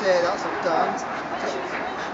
Yeah, that's what played that done.